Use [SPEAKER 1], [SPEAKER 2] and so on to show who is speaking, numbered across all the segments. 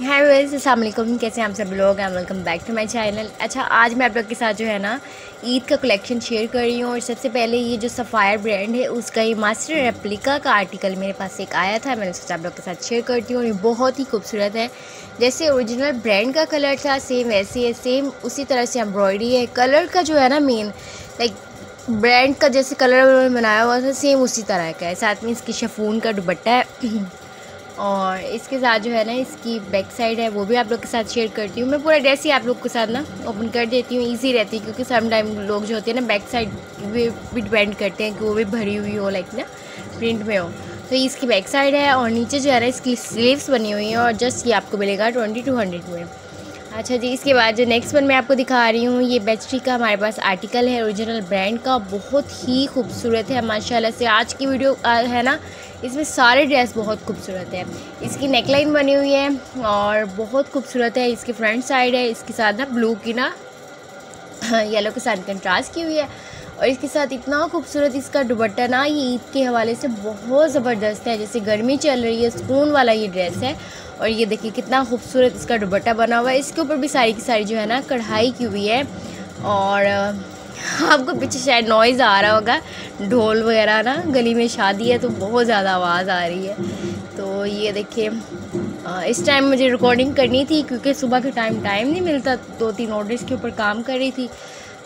[SPEAKER 1] हाय असलम कैसे आप सब लोग? हैं welcome back to my channel अच्छा आज मैं आप लोग के साथ जो है ना ईद का कलेक्शन शेयर कर रही हूँ। और सबसे पहले ये जो सफ़ायर ब्रांड है, उसका ये मास्टर रेप्लिका का आर्टिकल मेरे पास एक आया था। मैंने सोचा आप लोग के साथ शेयर करती हूँ। और ये बहुत ही खूबसूरत है। जैसे ओरिजिनल ब्रांड का कलर था सेम वैसे है सेम उसी तरह से एम्ब्रॉयडरी है। कलर का जो है ना मेन लाइक ब्रांड का जैसे कलर उन्होंने बनाया हुआ था सेम उसी तरह का है। साथ में इसकी शफून का दुबट्टा है। और इसके साथ जो है ना, इसकी बैक साइड है, वो भी आप लोग के साथ शेयर करती हूँ। मैं पूरा ड्रेस ही आप लोग के साथ ना ओपन कर देती हूँ इजी रहती है, क्योंकि सम टाइम लोग जो होते हैं ना बैक साइड भी डिपेंड करते हैं कि वो भी भरी हुई हो लाइक ना प्रिंट में हो। तो इसकी बैक साइड है और नीचे जो है ना, इसकी स्लीव्स बनी हुई हैं और जस्ट ये आपको मिलेगा ट्वेंटी टू हंड्रेड में। अच्छा जी, इसके बाद जो नेक्स्ट वन मैं आपको दिखा रही हूँ, ये बेचरी का हमारे पास आर्टिकल है ओरिजिनल ब्रांड का, बहुत ही खूबसूरत है, माशाल्लाह से आज की वीडियो है ना इसमें सारे ड्रेस बहुत खूबसूरत है। इसकी नेकलाइन बनी हुई है और बहुत खूबसूरत है। इसकी फ्रंट साइड है। इसके साथ ना ब्लू की ना येलो के साथ कंट्रास्ट की हुई है। और इसके साथ इतना खूबसूरत इसका दुपट्टा ना, ये ईद के हवाले से बहुत ज़बरदस्त है। जैसे गर्मी चल रही है, सुकून वाला ये ड्रेस है। और ये देखिए कितना खूबसूरत इसका दुपट्टा बना हुआ है। इसके ऊपर भी सारी की सारी जो है ना, कढ़ाई की हुई है। और आपको पीछे शायद नॉइज़ आ रहा होगा। ढोल वगैरह ना, गली में शादी है तो बहुत ज़्यादा आवाज़ आ रही है। तो ये देखिए इस टाइम मुझे रिकॉर्डिंग करनी थी क्योंकि सुबह के टाइम टाइम नहीं मिलता। दो तीन ऑर्डर्स के ऊपर काम कर रही थी।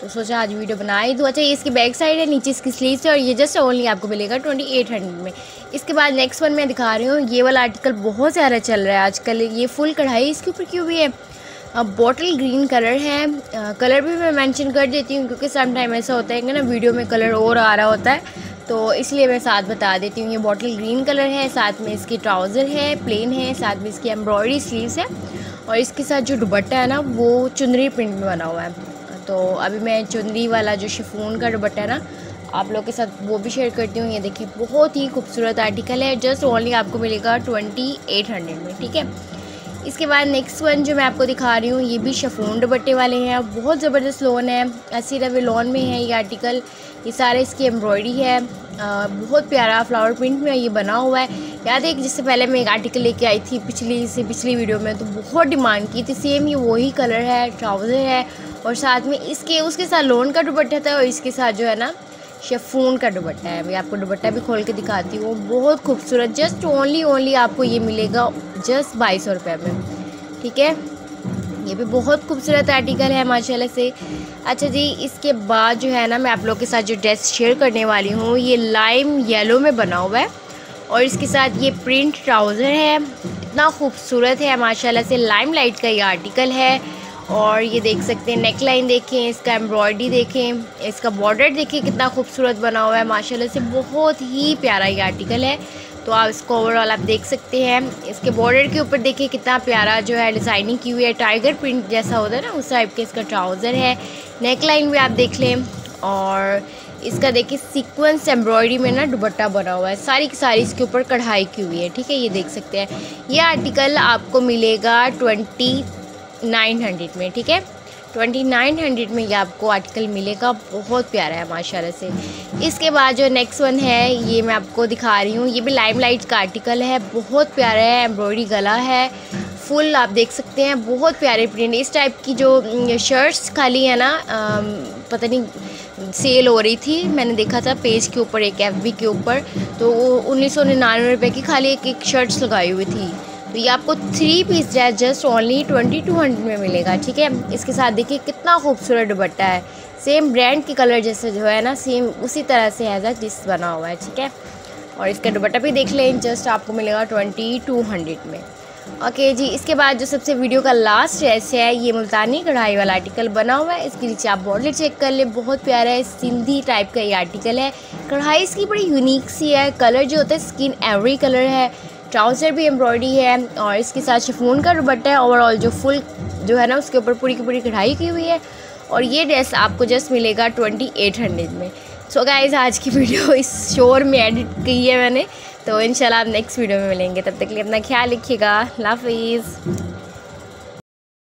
[SPEAKER 1] तो सोचा आज वीडियो बना ही दूँ। अच्छा ये इसकी बैक साइड है, नीचे इसकी स्लीव है और ये जस्ट ओनली आपको मिलेगा ट्वेंटी एट हंड्रेड में। इसके बाद नेक्स्ट वन मैं दिखा रही हूँ। ये वाला आर्टिकल बहुत ज़्यादा चल रहा है आजकल। ये फुल कढ़ाई इसके ऊपर क्यों भी है? बॉटल ग्रीन कलर है। कलर भी मैं मेंशन कर देती हूँ क्योंकि सम टाइम ऐसा होता है कि ना वीडियो में कलर और आ रहा होता है। तो इसलिए मैं साथ बता देती हूँ, ये बॉटल ग्रीन कलर है, साथ में इसकी ट्राउज़र है प्लेन है, साथ में इसकी एम्ब्रॉयडरी स्लीव्स है। और इसके साथ जो दुबट्टा है ना, वो चुनरी प्रिंट में बना हुआ है। तो अभी मैं चुनरी वाला जो शिफोन का दुपट्टा है ना, आप लोग के साथ वो भी शेयर करती हूँ। ये देखिए, बहुत ही खूबसूरत आर्टिकल है। जस्ट ओनली आपको मिलेगा ट्वेंटी एट हंड्रेड में, ठीक है? इसके बाद नेक्स्ट वन जो मैं आपको दिखा रही हूँ ये भी शफोन दुपट्टे वाले हैं। बहुत ज़बरदस्त लोन है। अस्सी रवे लोन में है ये आर्टिकल ये सारे इसकी एम्ब्रॉयडरी है। आ, बहुत प्यारा फ्लावर प्रिंट में ये बना हुआ है। याद है जिससे पहले मैं एक आर्टिकल लेके आई थी पिछली से पिछली वीडियो में तो बहुत डिमांड की थी। सेम ये वही कलर है ट्राउज़र है। और साथ में इसके उसके साथ लोन का दुपट्टा था और इसके साथ जो है ना शेफून का दुपट्टा है। मैं आपको दुपट्टा भी खोल के दिखाती हूँ। बहुत खूबसूरत जस्ट ओनली ओनली आपको ये मिलेगा जस्ट बाईस सौ रुपये में। ठीक है? ये भी बहुत खूबसूरत आर्टिकल है, माशाल्लाह से। अच्छा जी, इसके बाद जो है ना, मैं आप लोग के साथ जो ड्रेस शेयर करने वाली हूँ, ये लाइम येलो में बना हुआ है। और इसके साथ ये प्रिंट ट्राउज़र है। इतना खूबसूरत है, माशाल्लाह से। लाइम लाइट का ये आर्टिकल है। और ये देख सकते हैं नेक लाइन देखें, इसका एम्ब्रॉयडरी देखें, इसका बॉर्डर देखें, कितना खूबसूरत बना हुआ है, माशाल्लाह से। बहुत ही प्यारा ये आर्टिकल है। तो आप इसको ओवरऑल आप देख सकते हैं। इसके बॉर्डर के ऊपर देखिए कितना प्यारा जो है डिज़ाइनिंग की हुई है। टाइगर प्रिंट जैसा होता है ना, उस टाइप के इसका ट्राउज़र है। नेक लाइन भी आप देख लें और इसका देखिए सीक्वेंस एम्ब्रॉयडरी में ना दुपट्टा बना हुआ है। सारी की सारी इसके ऊपर कढ़ाई की हुई है, ठीक है? ये देख सकते हैं। ये आर्टिकल आपको मिलेगा ट्वेंटी नाइन हंड्रेड में, ठीक है? ट्वेंटी नाइन हंड्रेड में ये आपको आर्टिकल मिलेगा। बहुत प्यारा है माशाल्लाह से। इसके बाद जो नेक्स्ट वन है ये मैं आपको दिखा रही हूँ। ये भी लाइम लाइट का आर्टिकल है। बहुत प्यारा है एम्ब्रॉयडरी गला है। फुल आप देख सकते हैं बहुत प्यारे प्रिंट इस टाइप की जो शर्ट्स खाली है ना आ, पता नहीं सेल हो रही थी। मैंने देखा था पेज के ऊपर एक एफ़ के ऊपर। तो उन्नीस सौ निन्यानवे रुपये की खाली एक एक शर्ट्स लगाई हुई थी। तो ये आपको three piece dress just only twenty two hundred में मिलेगा, ठीक है? इसके साथ देखिए कितना खूबसूरत दुपट्टा है। सेम ब्रांड की कलर जैसे जो है ना सेम उसी तरह से है जिस बना हुआ है, ठीक है? और इसका दुपट्टा भी देख लें जस्ट आपको मिलेगा ट्वेंटी टू हंड्रेड में। ओके जी, इसके बाद जो सबसे वीडियो का लास्ट ड्रेस है, ये मुल्तानी कढ़ाई वाला आर्टिकल बना हुआ है। इसके नीचे आप बॉर्डर चेक कर ले, बहुत प्यारा है, सिंधी टाइप का ये आर्टिकल है। कढ़ाई इसकी बड़ी यूनिक सी है कलर जो होता है स्किन एवरी कलर है। ट्राउज़र भी एम्ब्रॉयडरी है और इसके साथ शिफोन का दुपट्टा है। ओवरऑल जो फुल जो है ना, उसके ऊपर पूरी की पूरी कढ़ाई की हुई है और ये ड्रेस आपको जस्ट मिलेगा ट्वेंटी एट हंड्रेड में। सो so गाइज़ आज की वीडियो इस शोर में एडिट की है मैंने। तो इनशाला आप नेक्स्ट वीडियो में मिलेंगे। तब तक के लिए अपना ख्याल रखिएगा। हाफिज़।